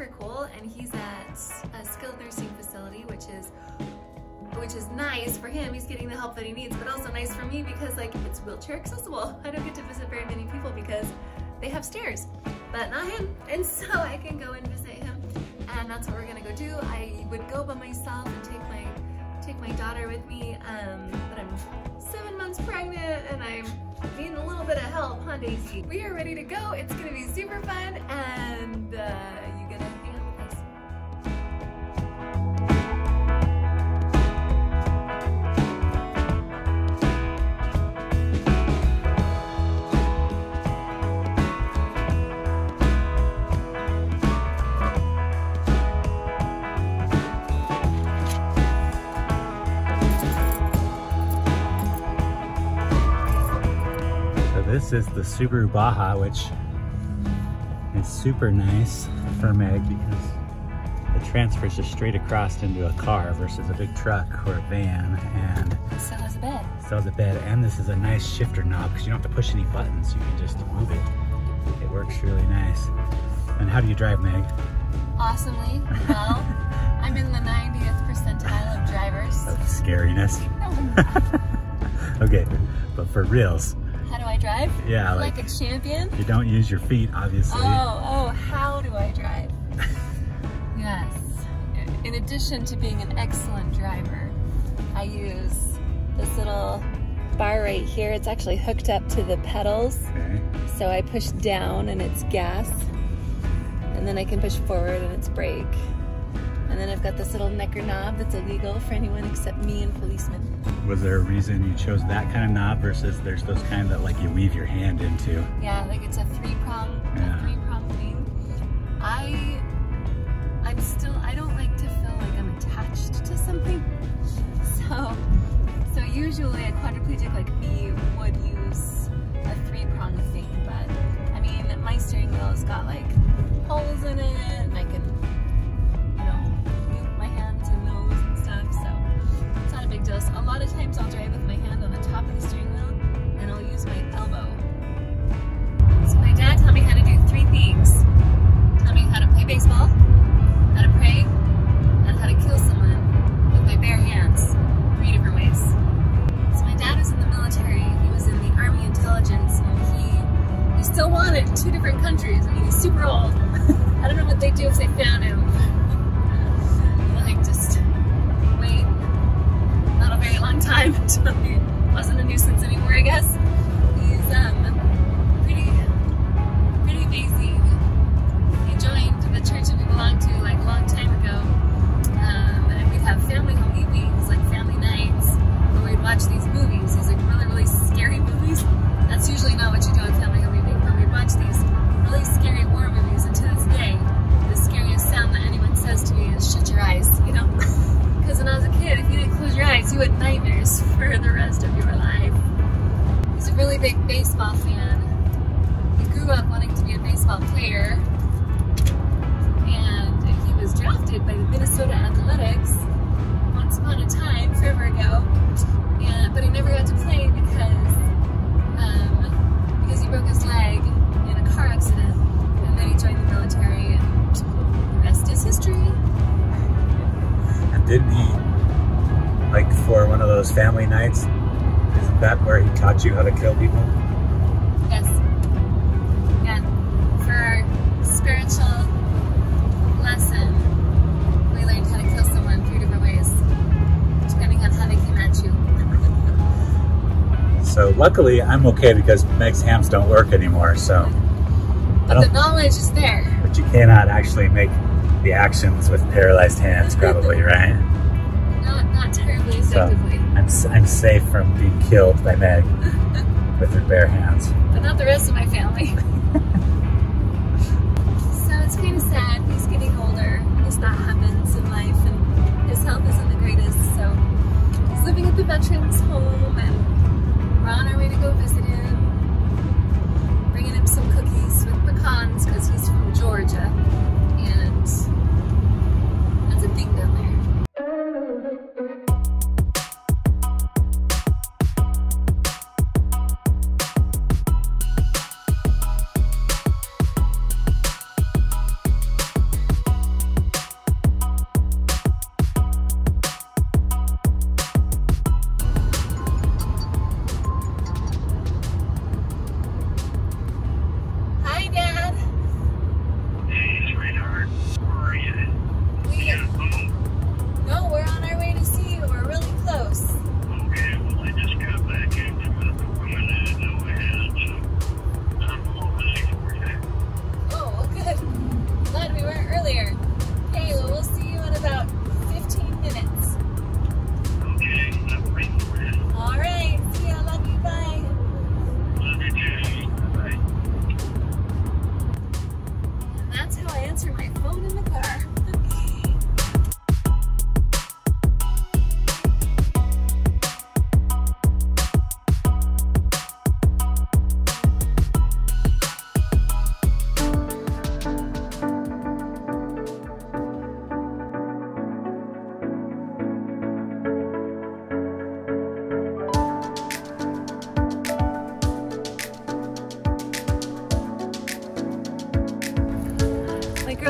super cool and he's at a skilled nursing facility, which is which is nice for him, he's getting the help that he needs, but also nice for me because like it's wheelchair accessible. I don't get to visit very many people because they have stairs, but not him. And so I can go and visit him and that's what we're gonna go do. I would go by myself and take my take my daughter with me, um, but I'm seven months pregnant and I'm needing a little bit of help, huh Daisy? We are ready to go. It's gonna be super fun and uh, you gonna this is the Subaru Baja, which is super nice for Meg because it transfers just straight across into a car versus a big truck or a van and So has a bed. still has a bed. And this is a nice shifter knob because you don't have to push any buttons. You can just move it. It works really nice. And how do you drive, Meg? Awesomely. Well, I'm in the 90th percentile of drivers. Of scariness. okay, but for reals, How do I drive? yeah, Like like a champion? you don't use your feet, obviously. Oh, oh, how do I drive? yes. In addition to being an excellent driver, I use this little bar right here. It's actually hooked up to the pedals. Okay. So I push down and it's gas. And then I can push forward and it's brake. And then I've got this little necker knob that's illegal for anyone except me and policemen. Was there a reason you chose that kind of knob versus there's those kind that like you weave your hand into? Yeah, like it's a three prong, Yeah. a three prong thing. I, I'm still, I don't like to feel like I'm attached to something. So, so usually a quadriplegic like me would use a three prong thing, but I mean, my steering wheel's got like holes in it family nights, isn't that where he taught you how to kill people? Yes. Yeah. For our spiritual lesson, we learned how to kill someone three different ways, depending on how they came at you. So luckily I'm okay because Meg's hands don't work anymore, so. But the knowledge is there. But you cannot actually make the actions with paralyzed hands probably, right? Not not terribly So effectively. I'm, I'm safe from being killed by Meg with her bare hands. but not the rest of my family. so it's kind of sad. He's getting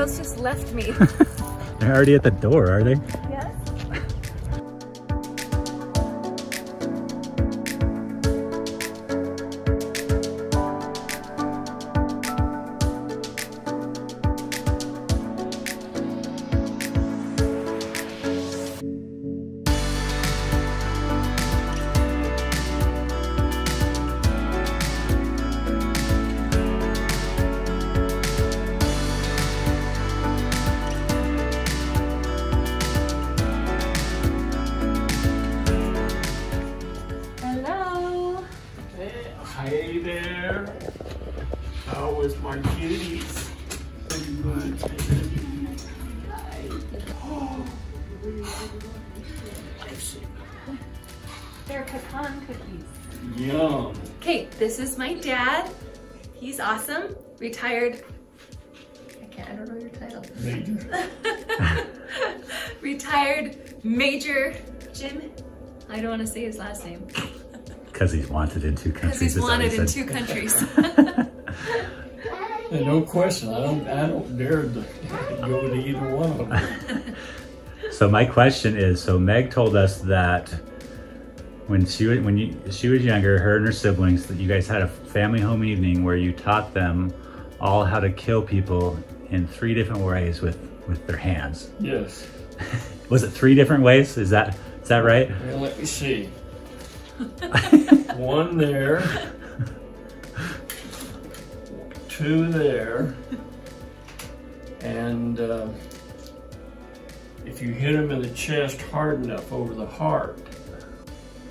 girls just left me. They're already at the door, are they? They're pecan cookies. Yum. Okay, this is my dad. He's awesome. Retired. I can't, I don't know your title. Major. Retired Major Jim. I don't want to say his last name Because he's wanted in two countries. because countries. he's is that what wanted in two countries. And no question, I don't, I don't dare to go to either one of them. So my question is, so Meg told us that when she was when you, she was younger, her and her siblings, that you guys had a family home evening where you taught them all how to kill people in three different ways with with their hands. Yes. Was it three different ways? Is that is that right? Well, let me see. One there. Two there. And uh, if you hit them in the chest hard enough over the heart,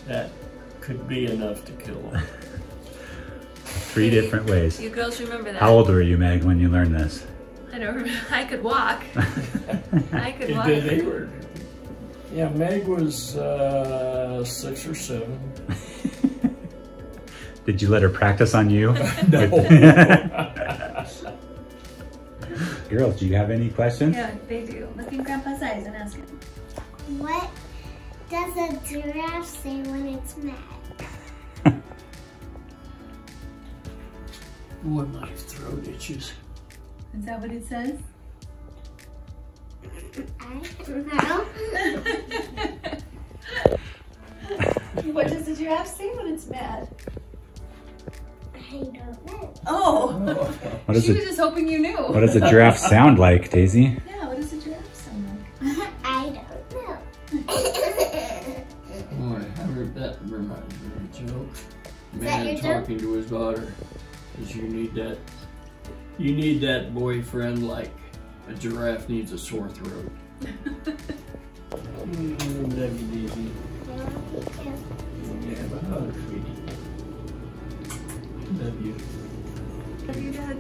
that could be enough to kill them. Three different ways. you girls remember that? How old were you, Meg, when you learned this? I don't remember. I could walk. I could walk. They, they were, yeah, Meg was uh, six or seven. Did you let her practice on you? No. Girls, do you have any questions? Yeah, they do. Look in Grandpa's eyes and ask him. What does a giraffe say when it's mad? Boy, my throat itches. Is that what it says? I don't know. what does a giraffe say when it's mad? I don't know. Oh, oh What is she was it? just hoping you knew. What does a giraffe sound like, Daisy? Yeah, that Man your talking to his daughter. Cause you need that, you need that boyfriend like a giraffe needs a sore throat. mm, love you, Daisy. Yeah, but hug, sweetie. Love you. Have you dad?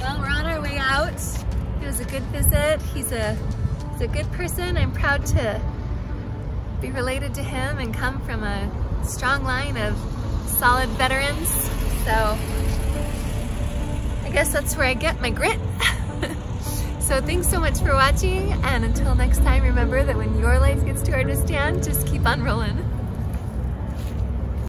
Well, we're on our way out. It was a good visit. He's a, a good person. I'm proud to be related to him and come from a strong line of solid veterans. So I guess that's where I get my grit. so thanks so much for watching and until next time remember that when your life gets too hard to stand, just keep on rolling.